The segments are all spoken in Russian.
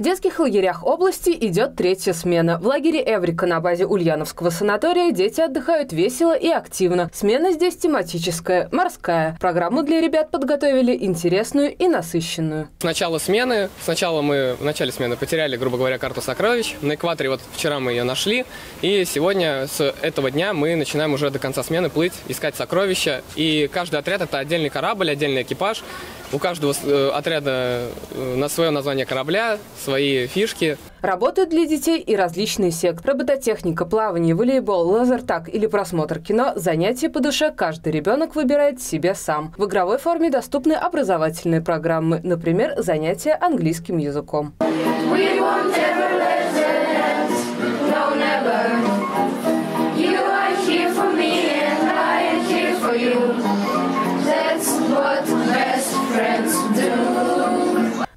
В детских лагерях области идет третья смена. В лагере Эврика на базе Ульяновского санатория дети отдыхают весело и активно. Смена здесь тематическая, морская. Программу для ребят подготовили интересную и насыщенную. С начала смены, сначала мы в начале смены потеряли, грубо говоря, карту сокровищ. На экваторе вот вчера мы ее нашли. И сегодня с этого дня мы начинаем уже до конца смены плыть, искать сокровища. И каждый отряд это отдельный корабль, отдельный экипаж. У каждого э, отряда э, на свое название корабля, свои фишки. Работают для детей и различные секторы. Робототехника, плавание, волейбол, лазертаг или просмотр кино – занятия по душе каждый ребенок выбирает себе сам. В игровой форме доступны образовательные программы, например, занятия английским языком. We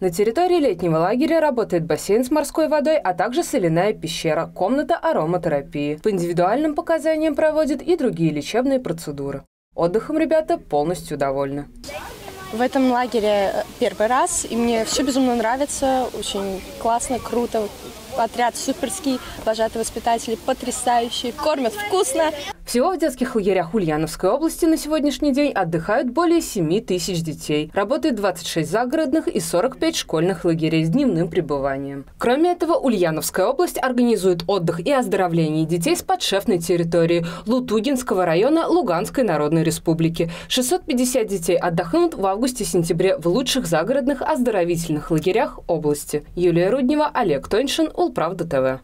На территории летнего лагеря работает бассейн с морской водой, а также соляная пещера, комната ароматерапии. По индивидуальным показаниям проводят и другие лечебные процедуры. Отдыхом ребята полностью довольны. В этом лагере первый раз, и мне все безумно нравится, очень классно, круто. Отряд суперский, вожатые воспитатели потрясающие, кормят вкусно. Всего в детских лагерях Ульяновской области на сегодняшний день отдыхают более 7 тысяч детей. Работает 26 загородных и 45 школьных лагерей с дневным пребыванием. Кроме этого, Ульяновская область организует отдых и оздоровление детей с подшефной территории Лутугинского района Луганской Народной Республики. 650 детей отдохнут в августе-сентябре в лучших загородных оздоровительных лагерях области. Юлия Руднева, Олег Тоньшин, Улправда ТВ.